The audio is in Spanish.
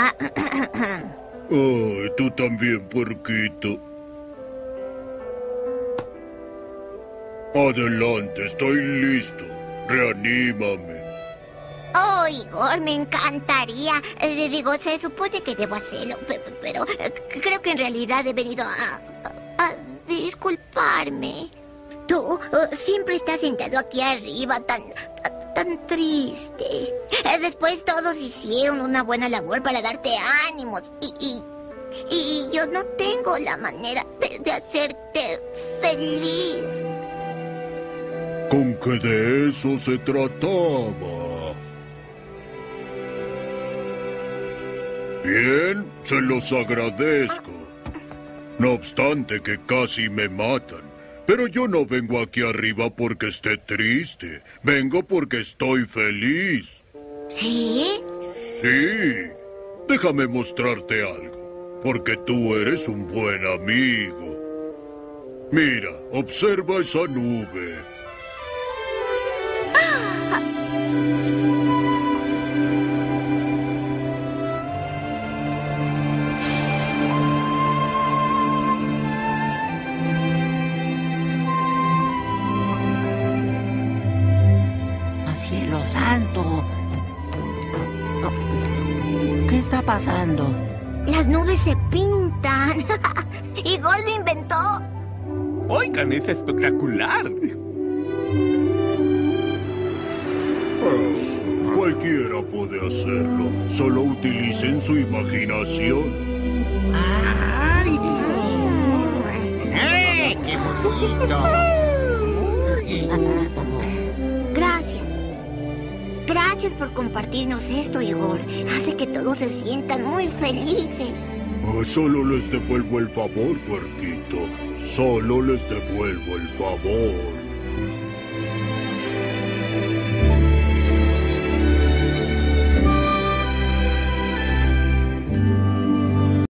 Ay, tú también, puerquito. Adelante, estoy listo. Reanímame. Oh, Igor, me encantaría. Eh, digo, se supone que debo hacerlo, pero, eh, creo que en realidad he venido a, a disculparme. Tú uh, siempre estás sentado aquí arriba, tan, tan, triste. Eh, después todos hicieron una buena labor para darte ánimos y, y, yo no tengo la manera de, hacerte feliz. Con que de eso se trataba. Bien, se los agradezco. No obstante que casi me matan. Pero yo no vengo aquí arriba porque esté triste. Vengo porque estoy feliz. ¿Sí? Sí. Déjame mostrarte algo. Porque tú eres un buen amigo. Mira, observa esa nube. Pasando? Las nubes se pintan. Igor lo inventó. Oigan, es espectacular. Ah, cualquiera puede hacerlo. Solo utilicen su imaginación. ¡Ay! ¡Eh! ¡Qué bonito! Gracias por compartirnos esto, Igor. Hace que todos se sientan muy felices. Ah, solo les devuelvo el favor, puerquito. Solo les devuelvo el favor.